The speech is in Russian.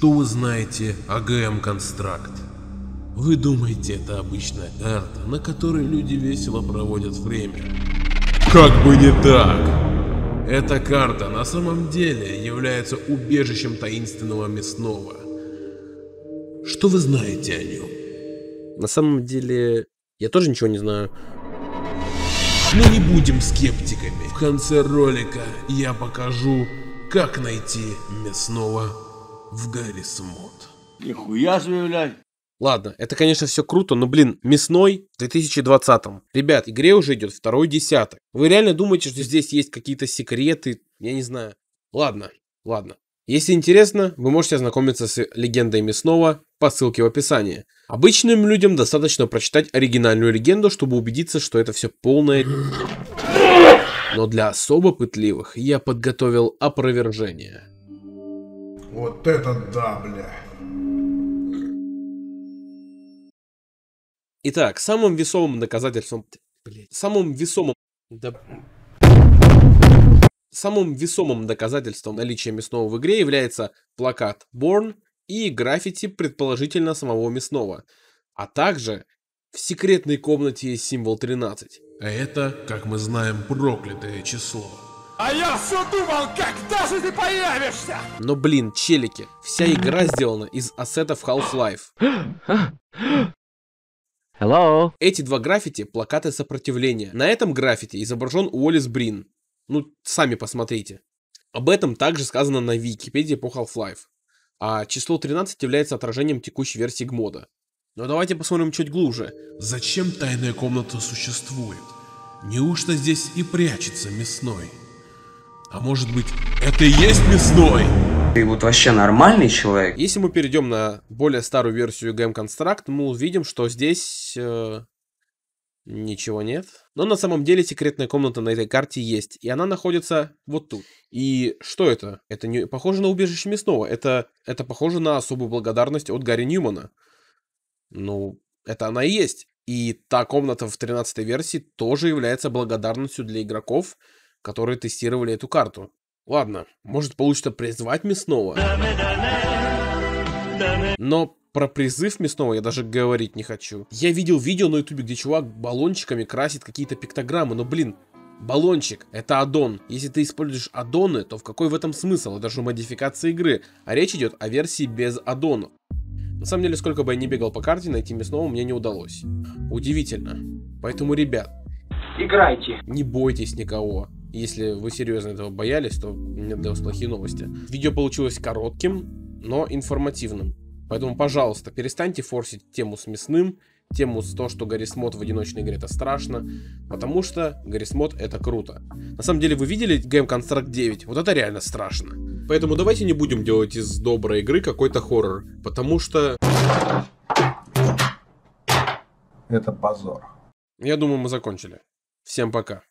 Что вы знаете о ГМ Констракт? Вы думаете, это обычная карта, на которой люди весело проводят время? Как бы не так! Эта карта на самом деле является убежищем таинственного мясного. Что вы знаете о нем? На самом деле, я тоже ничего не знаю. Но не будем скептиками. В конце ролика я покажу, как найти мясного в Гаррис Мод. Нихуя себе, блядь. Ладно, это, конечно, все круто, но, блин, мясной в 2020-м. Ребят, игре уже идет второй десяток. Вы реально думаете, что здесь есть какие-то секреты? Я не знаю. Ладно, ладно. Если интересно, вы можете ознакомиться с легендой мясного по ссылке в описании. Обычным людям достаточно прочитать оригинальную легенду, чтобы убедиться, что это все полное... Но для особо пытливых я подготовил опровержение. Вот это да, бля. Итак, самым весомым доказательством... Блядь, самым весомым... Да... Самым весомым доказательством наличия мясного в игре является плакат Born и граффити предположительно самого мясного, а также в секретной комнате есть символ 13. А это, как мы знаем, проклятое число. А я все думал, когда же ты появишься? Но блин, челики, вся игра сделана из ассетов Half-Life. Hello? Эти два граффити — плакаты сопротивления. На этом граффити изображен Уоллес Брин. Ну, сами посмотрите. Об этом также сказано на Википедии по Half-Life. А число 13 является отражением текущей версии гмода. Но давайте посмотрим чуть глубже. Зачем тайная комната существует? Неужто здесь и прячется мясной? А может быть, это и есть мясной? Ты вот вообще нормальный человек? Если мы перейдем на более старую версию Game Construct, мы увидим, что здесь э, ничего нет. Но на самом деле секретная комната на этой карте есть, и она находится вот тут. И что это? Это не похоже на убежище мясного, это, это похоже на особую благодарность от Гарри Ньюмана. Ну, это она и есть. И та комната в 13 версии тоже является благодарностью для игроков, которые тестировали эту карту. Ладно, может получится призвать мясного. Но про призыв мясного я даже говорить не хочу. Я видел видео на ютубе, где чувак баллончиками красит какие-то пиктограммы, но блин, баллончик это аддон. Если ты используешь аддоны, то в какой в этом смысл? Это же модификация игры, а речь идет о версии без аддонов. На самом деле, сколько бы я ни бегал по карте, найти мясного мне не удалось. Удивительно. Поэтому, ребят, Играйте. не бойтесь никого. Если вы серьезно этого боялись, то у меня для вас плохие новости. Видео получилось коротким, но информативным. Поэтому, пожалуйста, перестаньте форсить тему с мясным, тему с то, что Гаррисмод в одиночной игре это страшно, потому что Гаррисмод это круто. На самом деле, вы видели Game Construct 9? Вот это реально страшно. Поэтому давайте не будем делать из доброй игры какой-то хоррор, потому что... Это позор. Я думаю, мы закончили. Всем пока.